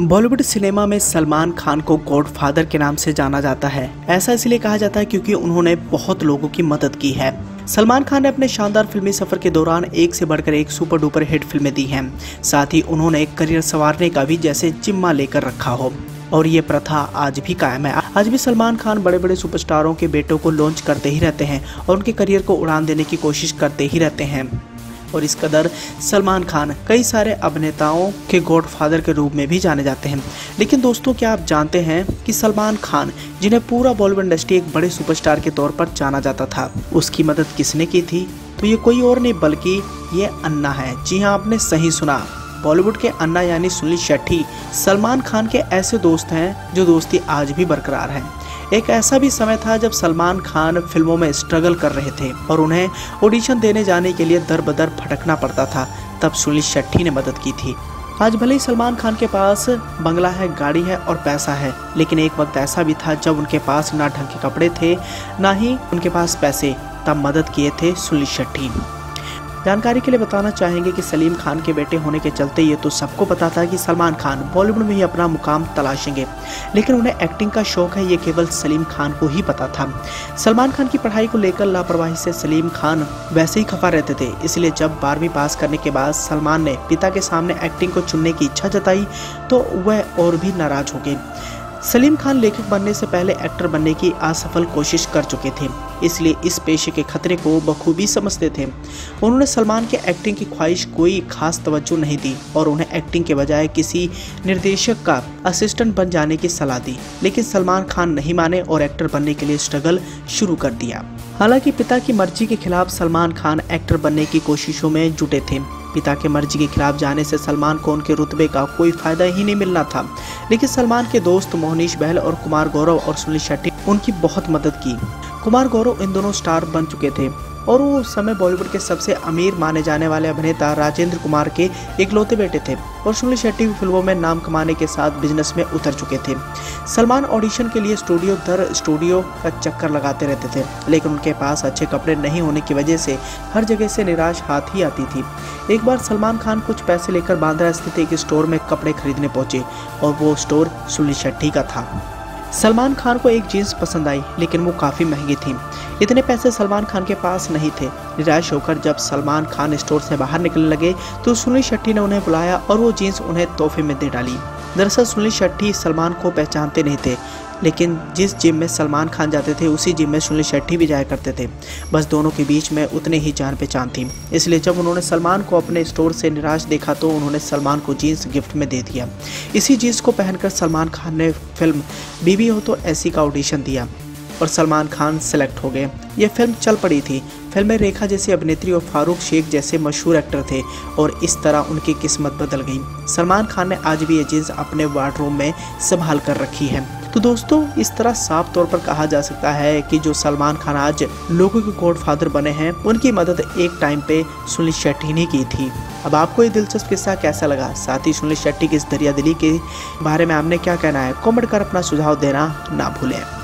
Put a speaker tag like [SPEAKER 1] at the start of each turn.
[SPEAKER 1] Bollywood cinema में सलमान खान को God father के नाम से जाना जाता है। ऐसा इसलिए कहा जाता है क्योंकि उन्होंने बहुत लोगों की मदद की है। सलमान खान ने अपने शानदार फिल्मी सफ़र के दौरान एक से बढ़कर एक सुपर डुपर हिट फ़िल्में दी हैं। साथ ही उन्होंने करियर संवारने का भी जैसे जिम्मा लेकर रखा हो। और ये प्रथा आज भी कायम है। आज भी सलमान खान बड़े बड़े सुपरस्टारों के बेटों को लॉन्च करते ही रहते हैं और उनके करियर को उड़ान देने की कोशिश करते ही रहते हैं। और इस कदर सलमान खान कई सारे अभिनेताओं के गॉड फादर के रूप में भी जाने जाते हैं। लेकिन दोस्तों, क्या आप जानते हैं कि सलमान खान, जिन्हें पूरा बॉलीवुड इंडस्ट्री एक बड़े सुपरस्टार के तौर पर जाना जाता था, उसकी मदद किसने की थी? तो ये कोई और नहीं, बल्कि ये अन्ना है। जी हाँ आपने सही सुना। बॉलीवुड के अन्ना यानी सुनील शेट्टी सलमान खान के ऐसे दोस्त हैं, जो दोस्ती आज भी बरकरार है। एक ऐसा भी समय था जब सलमान खान फ़िल्मों में स्ट्रगल कर रहे थे और उन्हें ऑडिशन देने जाने के लिए दर बदर भटकना पड़ता था, तब सुनील शेट्टी ने मदद की थी। आज भले ही सलमान खान के पास बंगला है, गाड़ी है और पैसा है, लेकिन एक वक्त ऐसा भी था जब उनके पास ना ढंग के कपड़े थे, ना ही उनके पास पैसे, तब मदद किए थे सुनील शेट्टी। जानकारी के लिए बताना चाहेंगे कि सलीम खान के बेटे होने के चलते ये तो सबको पता था कि सलमान खान बॉलीवुड में ही अपना मुकाम तलाशेंगे। लेकिन उन्हें एक्टिंग का शौक है, ये केवल सलीम खान को ही पता था। सलमान खान की पढ़ाई को लेकर लापरवाही से सलीम खान वैसे ही खफा रहते थे। इसलिए जब बारहवीं पास करने के बाद सलमान ने पिता के सामने एक्टिंग को चुनने की इच्छा जताई तो वह और भी नाराज़ हो गए। सलीम खान लेखक बनने से पहले एक्टर बनने की असफल कोशिश कर चुके थे। इसलिए इस पेशे के खतरे को बखूबी समझते थे। उन्होंने सलमान के एक्टिंग की ख्वाहिश कोई खास तवज्जो नहीं दी और उन्हें एक्टिंग के बजाय किसी निर्देशक का असिस्टेंट बन जाने की सलाह दी। लेकिन सलमान खान नहीं माने और एक्टर बनने के लिए स्ट्रगल शुरू कर दिया। हालाँकि पिता की मर्ज़ी के खिलाफ सलमान खान एक्टर बनने की कोशिशों में जुटे थे। पिता के मर्ज़ी के खिलाफ जाने से सलमान को उनके रुतबे का कोई फ़ायदा ही नहीं मिलना था। लेकिन सलमान के दोस्त मोहनीश बहल और कुमार गौरव और सुनील शेट्टी उनकी बहुत मदद की। कुमार गौरव इन दोनों स्टार बन चुके थे और वो उस समय बॉलीवुड के सबसे अमीर माने जाने वाले अभिनेता राजेंद्र कुमार के इकलौते बेटे थे और सुनील शेट्टी भी फ़िल्मों में नाम कमाने के साथ बिज़नेस में उतर चुके थे। सलमान ऑडिशन के लिए स्टूडियो दर स्टूडियो का चक्कर लगाते रहते थे, लेकिन उनके पास अच्छे कपड़े नहीं होने की वजह से हर जगह से निराश हाथ ही आती थी। एक बार सलमान खान कुछ पैसे लेकर बांद्रा स्थित एक स्टोर में कपड़े खरीदने पहुँचे और वो स्टोर सुनील शेट्टी का था। सलमान खान को एक जीन्स पसंद आई, लेकिन वो काफ़ी महँगी थी। इतने पैसे सलमान खान के पास नहीं थे। निराश होकर जब सलमान खान स्टोर से बाहर निकलने लगे तो सुनील शेट्टी ने उन्हें बुलाया और वो जीन्स उन्हें तोहफे में दे डाली। दरअसल सुनील शेट्टी सलमान को पहचानते नहीं थे। लेकिन जिस जिम में सलमान खान जाते थे, उसी जिम में सुनील शेट्टी भी जाया करते थे। बस दोनों के बीच में उतने ही जान पहचान थी। इसलिए जब उन्होंने सलमान को अपने स्टोर से निराश देखा तो उन्होंने सलमान को जीन्स गिफ्ट में दे दिया। इसी जीन्स को पहनकर सलमान खान ने फ़िल्म बीबी हो तो ऐसी का ऑडिशन दिया, और सलमान खान सेलेक्ट हो गए। ये फ़िल्म चल पड़ी थी फ़िल्म में रेखा जैसी अभिनेत्री और फारूक शेख जैसे मशहूर एक्टर थे और इस तरह उनकी किस्मत बदल गई। सलमान खान ने आज भी ये जीन्स अपने वार्डरोब में संभाल कर रखी है। तो दोस्तों, इस तरह साफ़ तौर पर कहा जा सकता है कि जो सलमान खान आज लोगों के गॉड फादर बने हैं, उनकी मदद एक टाइम पे सुनील शेट्टी ने की थी। अब आपको ये दिलचस्प किस्सा कैसा लगा? साथ ही सुनील शेट्टी की इस दरिया दिली के बारे में आपने क्या कहना है? कमेंट कर अपना सुझाव देना ना भूलें।